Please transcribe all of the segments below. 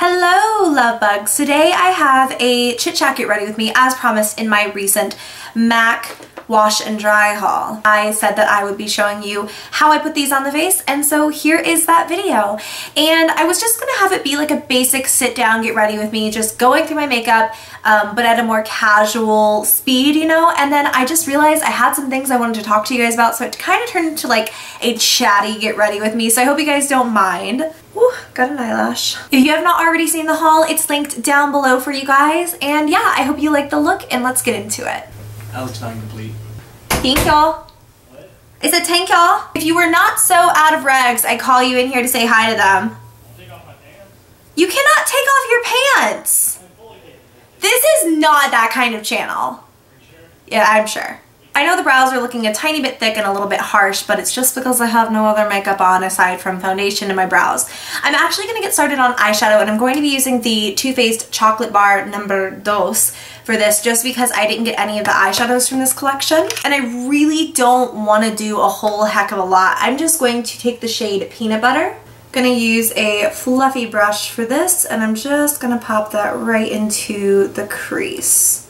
Hello, love bugs. Today I have a chit chat get ready with me as promised in my recent MAC wash and dry haul. I said that I would be showing you how I put these on the face and so here is that video. And I was just gonna have it be like a basic sit down get ready with me just going through my makeup um, but at a more casual speed you know and then I just realized I had some things I wanted to talk to you guys about so it kind of turned into like a chatty get ready with me so I hope you guys don't mind. Ooh, got an eyelash. If you have not already seen the haul, it's linked down below for you guys. And yeah, I hope you like the look and let's get into it. That looks not complete. Thank y'all. I said tank, y'all. If you were not so out of regs, I call you in here to say hi to them. You cannot take off your pants. This is not that kind of channel. Yeah, I'm sure. I know the brows are looking a tiny bit thick and a little bit harsh, but it's just because I have no other makeup on aside from foundation in my brows. I'm actually going to get started on eyeshadow and I'm going to be using the Too Faced Chocolate Bar number dos for this just because I didn't get any of the eyeshadows from this collection. And I really don't want to do a whole heck of a lot. I'm just going to take the shade Peanut Butter Gonna use a fluffy brush for this and I'm just gonna pop that right into the crease.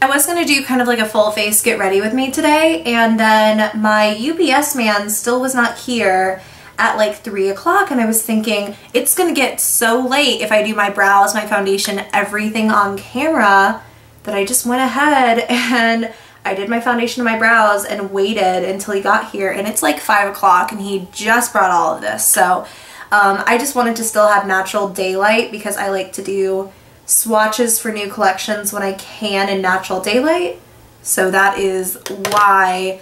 I was going to do kind of like a full face get ready with me today and then my UPS man still was not here at like 3 o'clock and I was thinking it's going to get so late if I do my brows, my foundation, everything on camera that I just went ahead and I did my foundation and my brows and waited until he got here and it's like 5 o'clock and he just brought all of this. So um, I just wanted to still have natural daylight because I like to do swatches for new collections when I can in natural daylight. So that is why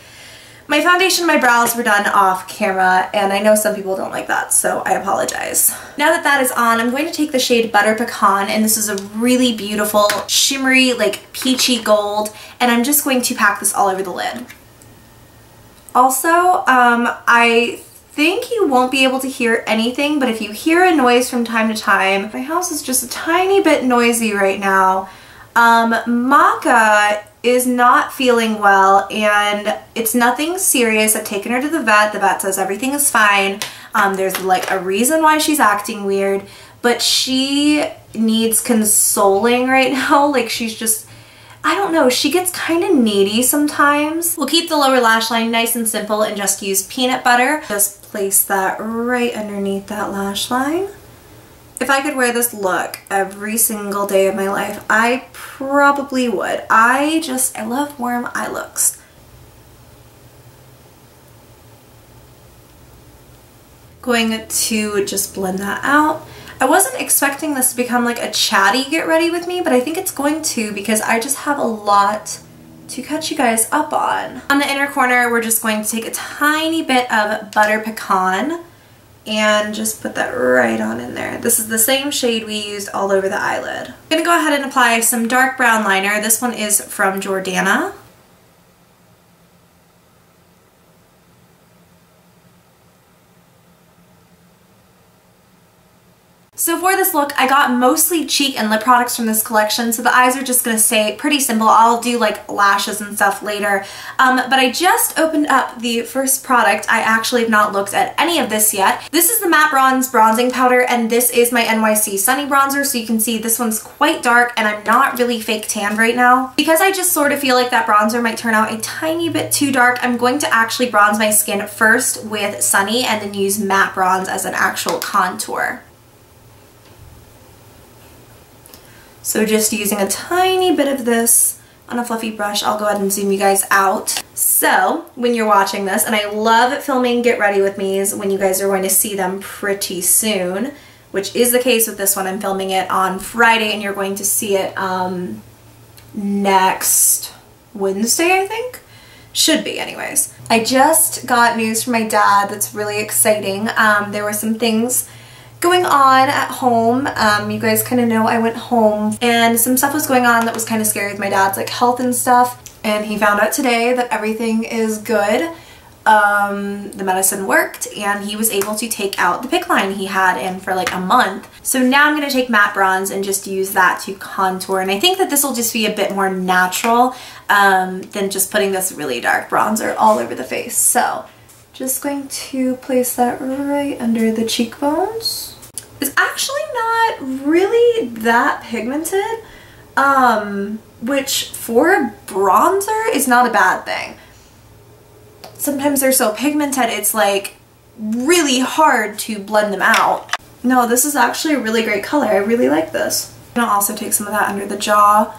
my foundation and my brows were done off camera and I know some people don't like that so I apologize. Now that that is on I'm going to take the shade Butter Pecan and this is a really beautiful shimmery like peachy gold and I'm just going to pack this all over the lid. Also um, I think you won't be able to hear anything, but if you hear a noise from time to time, my house is just a tiny bit noisy right now. Um, Maka is not feeling well and it's nothing serious. I've taken her to the vet. The vet says everything is fine. Um, there's like a reason why she's acting weird, but she needs consoling right now. Like she's just I don't know, she gets kind of needy sometimes. We'll keep the lower lash line nice and simple and just use peanut butter. Just place that right underneath that lash line. If I could wear this look every single day of my life, I probably would. I just, I love warm eye looks. Going to just blend that out. I wasn't expecting this to become like a chatty get ready with me, but I think it's going to because I just have a lot to catch you guys up on. On the inner corner, we're just going to take a tiny bit of Butter Pecan and just put that right on in there. This is the same shade we used all over the eyelid. I'm gonna go ahead and apply some dark brown liner. This one is from Jordana. So for this look, I got mostly cheek and lip products from this collection, so the eyes are just going to stay pretty simple. I'll do like lashes and stuff later. Um, but I just opened up the first product. I actually have not looked at any of this yet. This is the Matte Bronze Bronzing Powder, and this is my NYC Sunny Bronzer, so you can see this one's quite dark, and I'm not really fake tanned right now. Because I just sort of feel like that bronzer might turn out a tiny bit too dark, I'm going to actually bronze my skin first with Sunny, and then use matte bronze as an actual contour. So just using a tiny bit of this on a fluffy brush, I'll go ahead and zoom you guys out. So when you're watching this, and I love filming Get Ready With Me's when you guys are going to see them pretty soon, which is the case with this one. I'm filming it on Friday and you're going to see it um, next Wednesday, I think? Should be anyways. I just got news from my dad that's really exciting. Um, there were some things going on at home. Um, you guys kind of know I went home and some stuff was going on that was kind of scary with my dad's like health and stuff and he found out today that everything is good. Um, the medicine worked and he was able to take out the PICC line he had in for like a month. So now I'm going to take matte bronze and just use that to contour and I think that this will just be a bit more natural um, than just putting this really dark bronzer all over the face. So just going to place that right under the cheekbones. Is actually not really that pigmented, um, which for a bronzer is not a bad thing. Sometimes they're so pigmented, it's like really hard to blend them out. No, this is actually a really great color. I really like this. I'm gonna also take some of that under the jaw.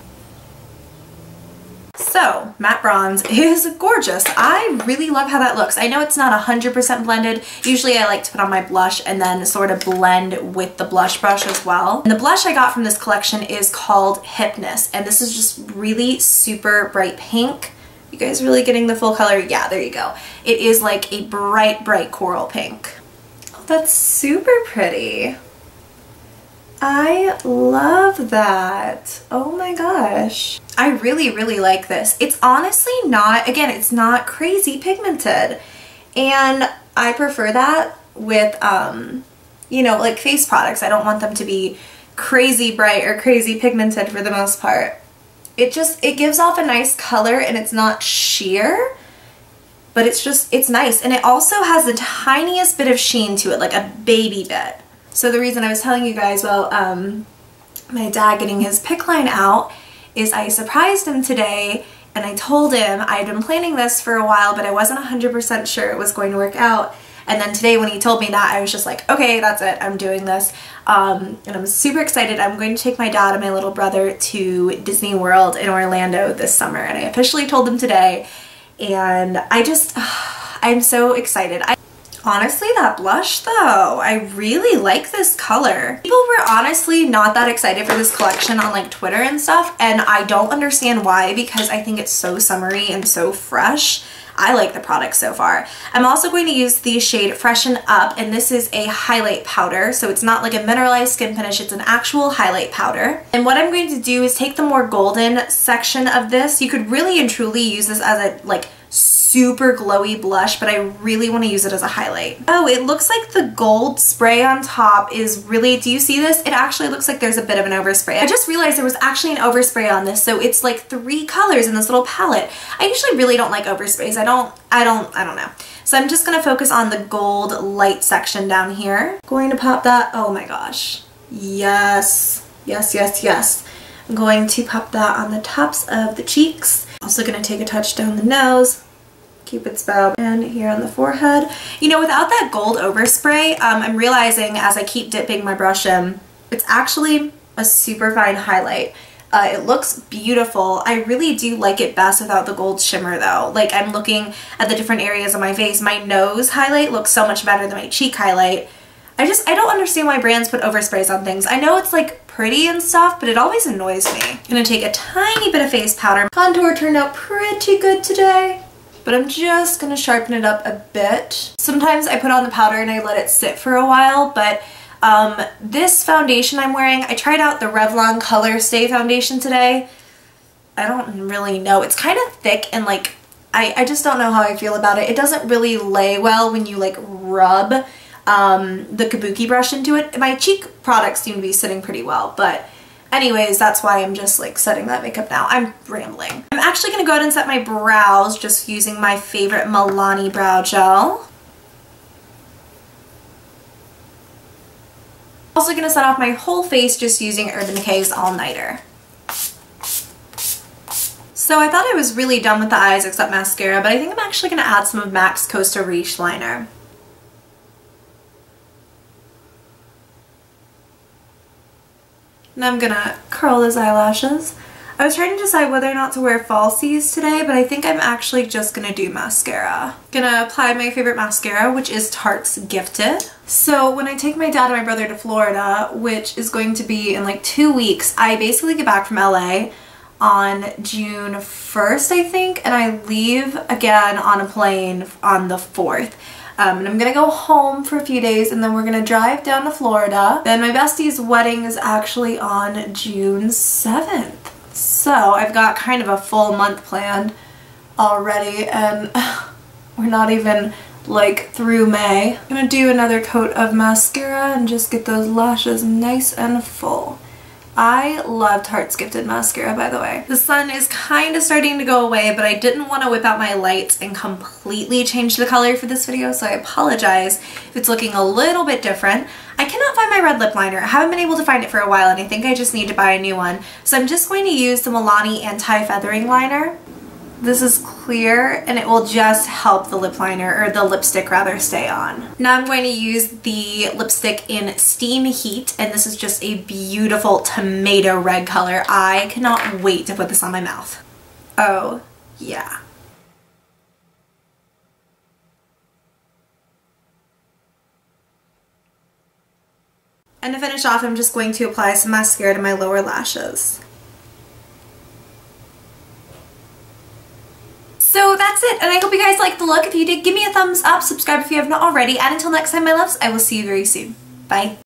So, matte bronze is gorgeous. I really love how that looks. I know it's not 100% blended. Usually I like to put on my blush and then sort of blend with the blush brush as well. And the blush I got from this collection is called Hipness, and this is just really super bright pink. You guys really getting the full color? Yeah, there you go. It is like a bright, bright coral pink. Oh, that's super pretty. I love that. Oh my gosh. I really, really like this. It's honestly not, again, it's not crazy pigmented. And I prefer that with, um, you know, like face products. I don't want them to be crazy bright or crazy pigmented for the most part. It just, it gives off a nice color and it's not sheer, but it's just, it's nice. And it also has the tiniest bit of sheen to it, like a baby bit. So the reason I was telling you guys about um, my dad getting his PICC line out is I surprised him today and I told him I had been planning this for a while but I wasn't 100% sure it was going to work out. And then today when he told me that I was just like okay that's it I'm doing this. Um, and I'm super excited. I'm going to take my dad and my little brother to Disney World in Orlando this summer. And I officially told them today. And I just I'm so excited. I Honestly, that blush though, I really like this color. People were honestly not that excited for this collection on like Twitter and stuff, and I don't understand why because I think it's so summery and so fresh. I like the product so far. I'm also going to use the shade Freshen Up, and this is a highlight powder, so it's not like a mineralized skin finish, it's an actual highlight powder. And what I'm going to do is take the more golden section of this. You could really and truly use this as a like super glowy blush, but I really want to use it as a highlight. Oh, it looks like the gold spray on top is really, do you see this? It actually looks like there's a bit of an overspray. I just realized there was actually an overspray on this, so it's like three colors in this little palette. I usually really don't like oversprays. I don't, I don't, I don't know. So I'm just going to focus on the gold light section down here. Going to pop that, oh my gosh. Yes, yes, yes, yes. I'm going to pop that on the tops of the cheeks. Also going to take a touch down the nose, Cupid's bow and here on the forehead. You know, without that gold overspray, um, I'm realizing as I keep dipping my brush in, it's actually a super fine highlight. Uh, it looks beautiful. I really do like it best without the gold shimmer though. Like I'm looking at the different areas of my face. My nose highlight looks so much better than my cheek highlight. I just, I don't understand why brands put oversprays on things. I know it's like pretty and stuff, but it always annoys me. I'm gonna take a tiny bit of face powder. Contour turned out pretty good today but I'm just gonna sharpen it up a bit. Sometimes I put on the powder and I let it sit for a while, but um, this foundation I'm wearing, I tried out the Revlon Color Stay foundation today. I don't really know. It's kind of thick and like, I, I just don't know how I feel about it. It doesn't really lay well when you like rub um, the kabuki brush into it. My cheek products seem to be sitting pretty well, but Anyways, that's why I'm just like setting that makeup now. I'm rambling. I'm actually to go ahead and set my brows just using my favorite Milani brow gel. Also to set off my whole face just using Urban Decay's All Nighter. So I thought I was really done with the eyes except mascara, but I think I'm actually to add some of MAC's Costa Riche liner. And I'm gonna curl those eyelashes. I was trying to decide whether or not to wear falsies today, but I think I'm actually just gonna do mascara. Gonna apply my favorite mascara, which is Tarte's Gifted. So when I take my dad and my brother to Florida, which is going to be in like two weeks, I basically get back from LA on June 1st, I think, and I leave again on a plane on the 4th. Um, and I'm gonna go home for a few days and then we're gonna drive down to Florida. Then my bestie's wedding is actually on June 7th. So I've got kind of a full month planned already and we're not even like through May. I'm gonna do another coat of mascara and just get those lashes nice and full. I love Tarte's Gifted Mascara, by the way. The sun is kind of starting to go away, but I didn't want to whip out my lights and completely change the color for this video, so I apologize if it's looking a little bit different. I cannot cannot find my red lip liner. I haven't been able to find it for a while and I think I just need to buy a new one. So I'm just going to use the Milani Anti-Feathering Liner. This is clear and it will just help the lip liner or the lipstick rather stay on. Now I'm going to use the lipstick in Steam Heat and this is just a beautiful tomato red color. I cannot wait to put this on my mouth. Oh yeah. And to finish off, I'm just going to apply some mascara to my lower lashes. So that's it, and I hope you guys liked the look. If you did, give me a thumbs up, subscribe if you have not already, and until next time, my loves, I will see you very soon. Bye.